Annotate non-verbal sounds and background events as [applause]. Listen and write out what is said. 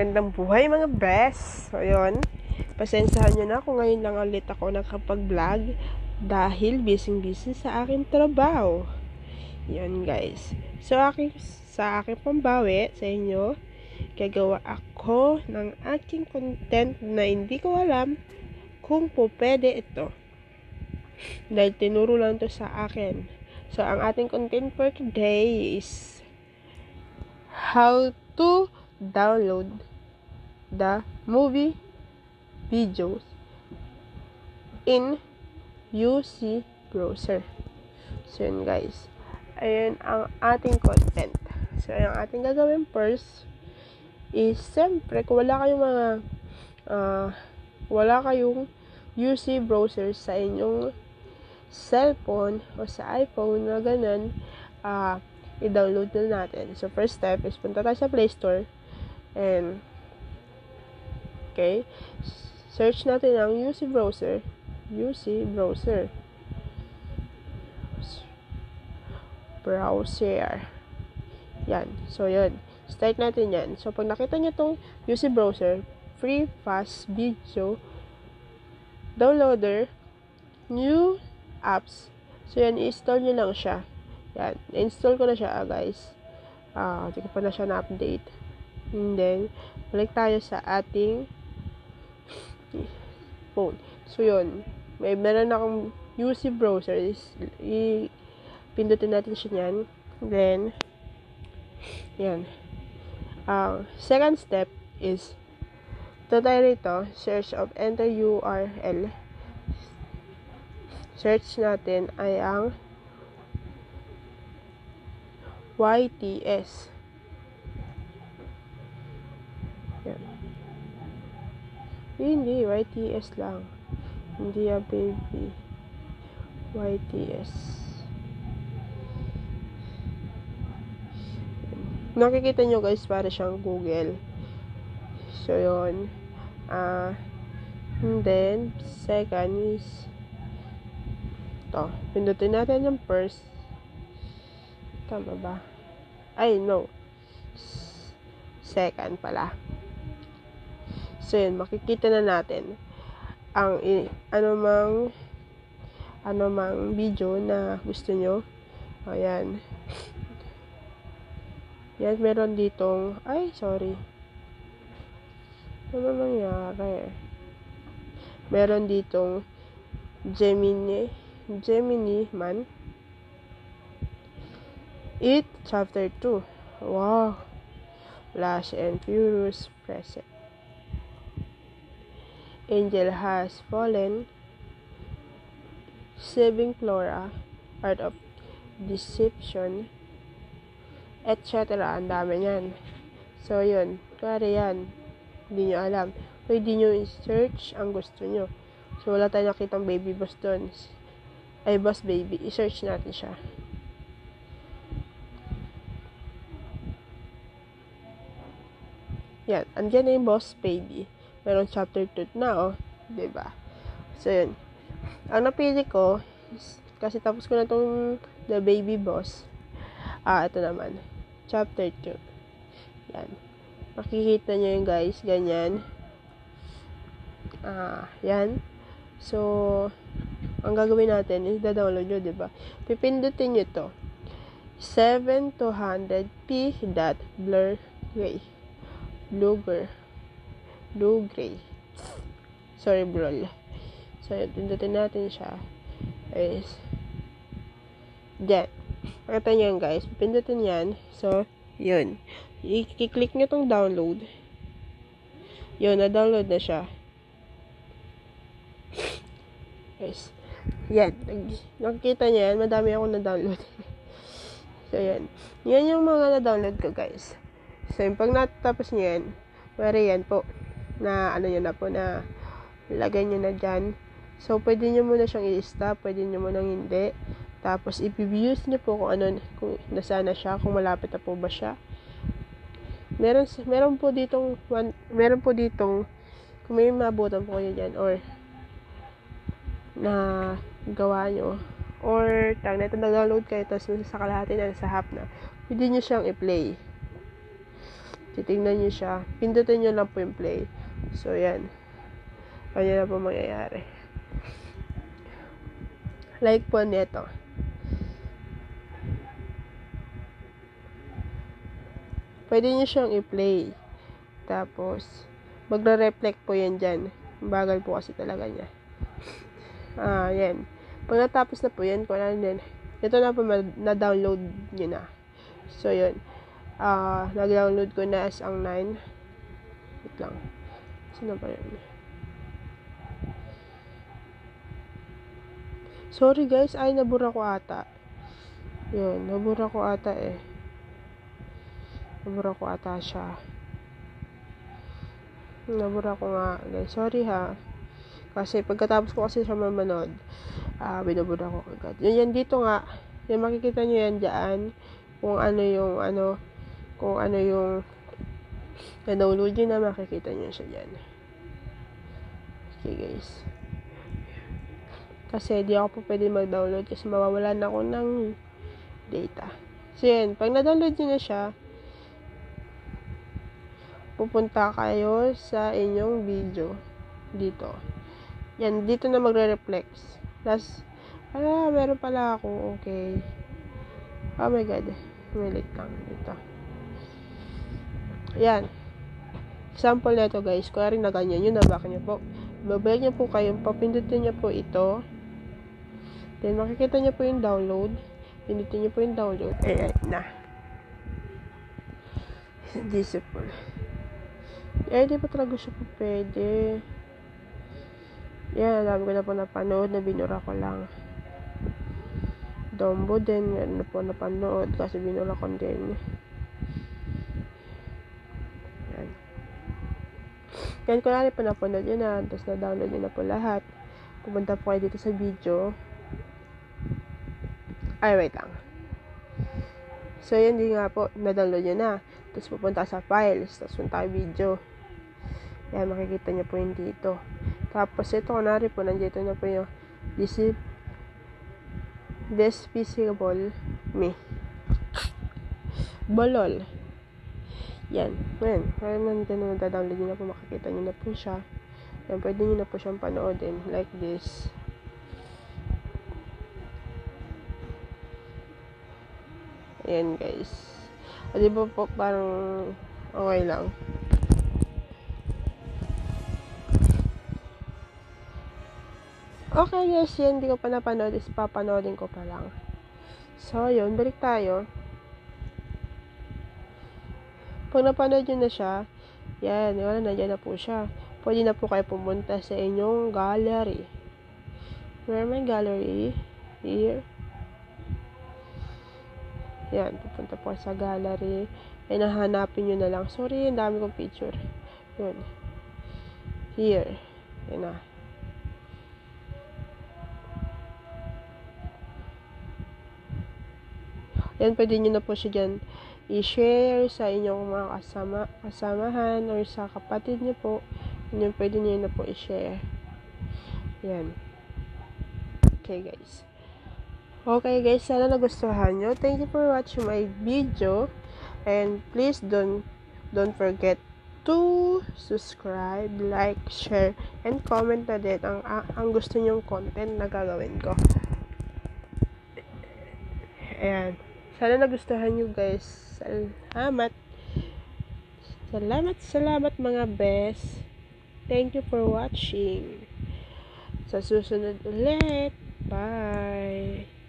Magandang buhay mga best! So, yun. Pasensyahan nyo na kung ngayon lang ulit ako nakapag-vlog dahil busy-busy sa aking trabaho. Yun guys. So, aking, sa aking pambawi sa inyo, gagawa ako ng aking content na hindi ko alam kung po pwede ito. Dahil tinuro lang to sa akin. So, ang ating content for today is how to download the movie videos in UC browser. So, yun guys. Ayan ang ating content. So, ang ating gagawin first is, siyempre, kung wala kayong mga uh, wala kayong UC browser sa inyong cellphone o sa iPhone na ganun, uh, i-download na natin. So, first step is punta tayo sa Play Store And, okay, search natin ang UC browser. UC browser. Browser. Yan. So, yun. Start natin yan. So, pag nakita nyo tong UC browser, free fast video downloader, new apps. So, yan, i-install nyo lang siya. Yan. Install ko na siya, guys. Ah, uh, hindi ko pa na siya na-update. And then, balik tayo sa ating phone. So, yun. May meron akong UC browser. Is, i, pindutin natin siya yan. Then, yan. Uh, second step is, ito tayo rito, search of enter URL. Search natin ay ang YTS. Hindi, YTS lang. Hindi ya baby. YTS. Nakikita nyo guys, para siyang Google. So, yun. Uh, and then, second is to. Pindutin natin yung first. Tama ba? Ay, no. Second pala. So, yun, makikita na natin ang anumang anumang video na gusto nyo. Ayan. Yan, meron ditong, ay, sorry. Ano nangyari? Meron ditong Gemini, Gemini man. It, chapter 2. Wow. Flash and Furious present. Angel has fallen, saving Flora, art of deception, etc. Ang dami niyan. So, yun. Kaya yan. Hindi nyo alam. Pwede nyo i-search ang gusto nyo. So, wala tayong nakitang baby boss doon. Ay, boss baby. I-search natin siya. Yan. Andiyan na yung boss baby meron chapter 2 na, oh. ba diba? So, yun. Ang napili ko, kasi tapos ko na tong The Baby Boss. Ah, ito naman. Chapter 2. Yan. Makikita nyo yung guys, ganyan. Ah, yan. So, ang gagawin natin is da-download nyo, diba? Pipindutin nyo to. 7200p dot blur gray. Blue gray. Sorry brol. So pindutin natin siya is dyan pakita nyo guys. Pindutin yan. So yun. I-click nyo tong download. Yun na-download na siya. Guys yan. Nakikita nyo yan. Madami akong na-download. So yan yan yung mga na-download ko guys. So yung pag natapos nyo yan yan po na ano nyo na po na lagay nyo na dyan. So, pwede nyo muna siyang i-stop, pwede nyo muna hindi. Tapos, i-views nyo po kung ano, kung nasa na siya, kung malapit na po ba siya. Meron, meron po ditong, one, meron po ditong, kung may mabutan po kayo dyan, or, na gawa nyo, or, tag na ito, nag-download kayo, tapos sa kalahati na, sa half na, pwede nyo siyang i-play. titignan nyo siya. Pindutin nyo lang po yung play. So, yan. Kanya na po mangyayari. Like po nito. Pwede nyo siyang i-play. Tapos, magre-reflect po yan dyan. Bagal po kasi talaga niya. [laughs] Ah, yan. Pag natapos na po yan, kung ano din, ito na po, na-download nyo na. So, yun. Ah, nag-download ko na as ang 9. Wait lang. Sino ba yun? Sorry guys, ay nabura ko ata. Yun, nabura ko ata eh. Nabura ko ata siya. Nabura ko nga. Guys, sorry ha. Kasi pagkatapos ko kasi siya mamanood, ah, uh, binubura ko agad. Yun yan dito nga. Yung makikita nyo yan dyan. Kung ano yung ano, kung ano yung na-download nyo na makikita nyo siya dyan. Okay guys. Kasi di ako po pwede mag-download kasi mawawalan ako ng data. So, yan. Pag na-download nyo na siya, pupunta kayo sa inyong video. Dito. Yan. Dito na magre-reflex. Plus, ah, meron pala ako. Okay. Oh my God. Milit lang. Dito. Yan. Example na ito guys. Kung rin na ganyan, yun na back nyo po. Babalik nyo po kayo. Papindutin nyo po ito. Then, makikita niyo po yung download. Pindutin niyo po yung download. Ayan na. Disciple. Eh, di pa talaga siya po pwede. Yan, dami ko na po napanood na binura ko lang. Dombo din, na po napanood kasi binura ko din. Yan. Yan, kung po napanood yun na, tapos na-download yun na po lahat. Pumunta po kayo dito sa video. Ay, wait lang. So, yun din nga po. Na-download nyo na. Tapos, pupunta sa files. Tapos, punta video. Yan, makikita nyo po yung dito. Tapos, ito, kunwari po, nandito na po yung this despicable me. Bolol. Yan. Yan. Kaya man din na download nyo na po, makikita nyo na po siya. Yan, pwede nyo na po siyang panoodin. Like this. Ayan guys. O, di ba po parang okay lang. Okay guys, yan. Hindi ko pa napanood. Is papanoodin ko pa lang. So, yun. Balik tayo. Pag napanood nyo na siya, yan. Wala, nandiyan na po siya. Pwede na po kayo pumunta sa inyong gallery. Where my gallery? Here. Yan, pupunta po sa gallery. Ay, nahanapin nyo na lang. Sorry, ang dami kong picture. Yun. Here. Yan na. Yan, pwede nyo na po siya dyan i-share sa inyong mga kasama, kasamahan or sa kapatid nyo po. Yan, pwede nyo na po i-share. Yan. Okay, guys. Okay guys, sana nagustuhan nyo. Thank you for watching my video. And please don't don't forget to subscribe, like, share, and comment na din ang, ang gusto nyong content na gagawin ko. Ayan. Sana nagustuhan nyo guys. Salamat. Salamat, salamat mga best. Thank you for watching. Sa susunod ulit. Bye.